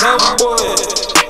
No boy.